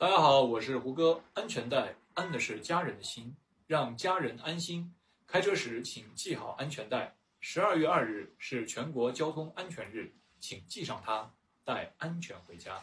大家好我是胡歌安全带安的是家人的心让家人安心。开车时请系好安全带十二月二日是全国交通安全日请系上它带安全回家。